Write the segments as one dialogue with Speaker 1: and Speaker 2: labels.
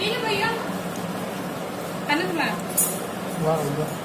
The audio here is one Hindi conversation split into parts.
Speaker 1: ये भैया। अनंत मैम
Speaker 2: वाह वाह।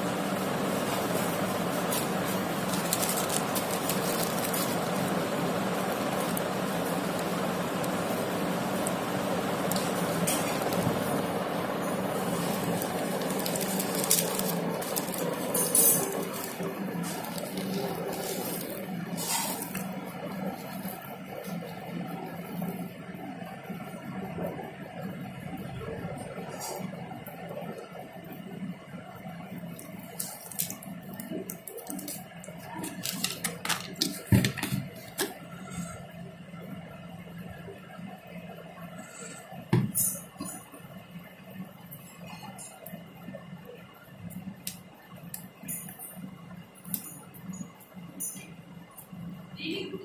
Speaker 1: perigo